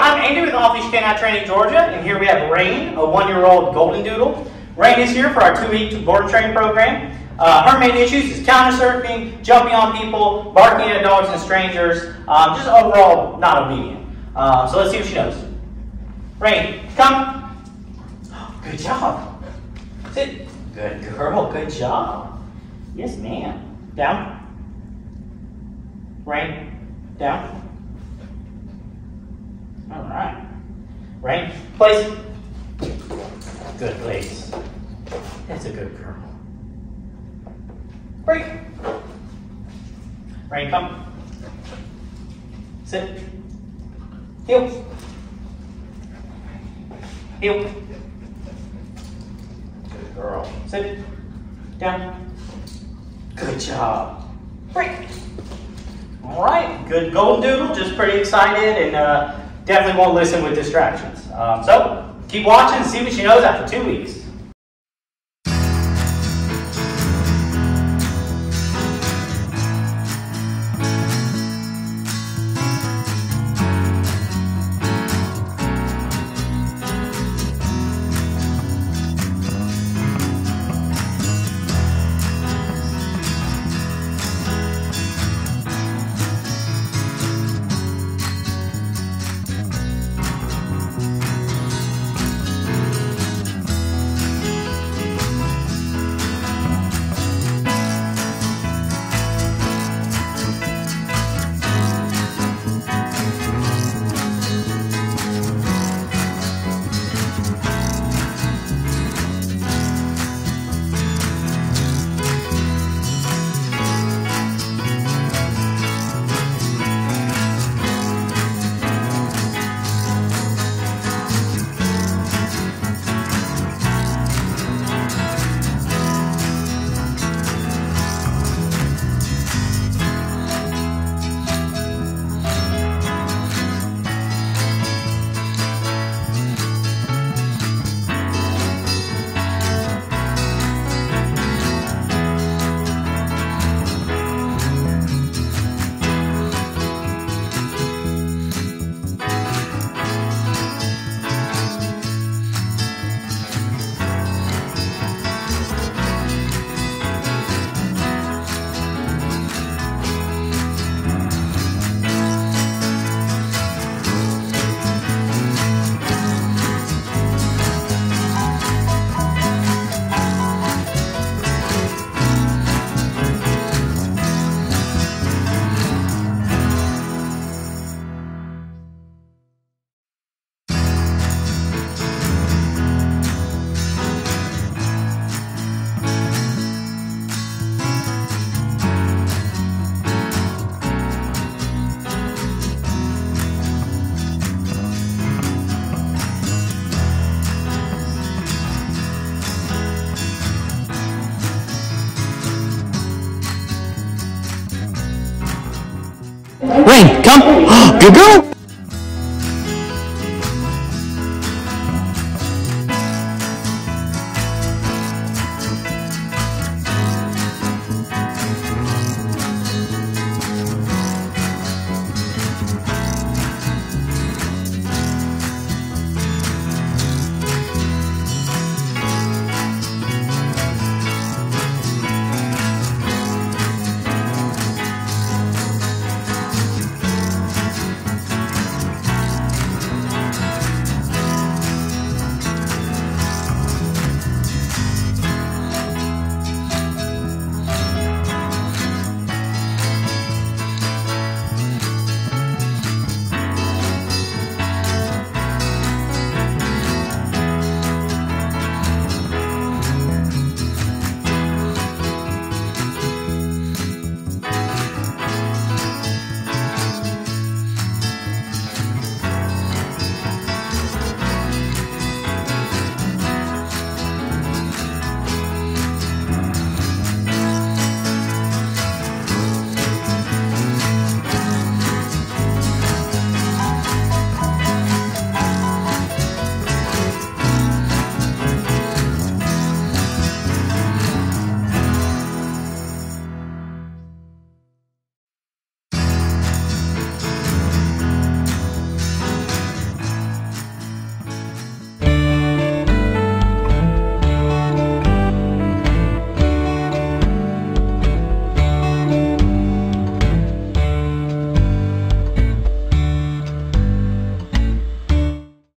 Andy with Off Leash Canine Training Georgia, and here we have Reign, a one-year-old golden doodle. Reign is here for our two-week board training program. Uh, her main issues is counter surfing, jumping on people, barking at dogs and strangers, um, just overall not obedient. Uh, so let's see what she knows. Reign, come. Good job. Sit. Good girl. Good job. Yes, ma'am. Down. Reign. Down. All right. Reign. Place. Good place. That's a good girl. Break. Reign, come. Sit. Heel. Heel. Good girl. Sit. Down. Good job. Break. All right. Good golden doodle. Just pretty excited and uh, definitely won't listen with distractions. Um, so keep watching and see what she knows after two weeks. Reign, come. Good girl.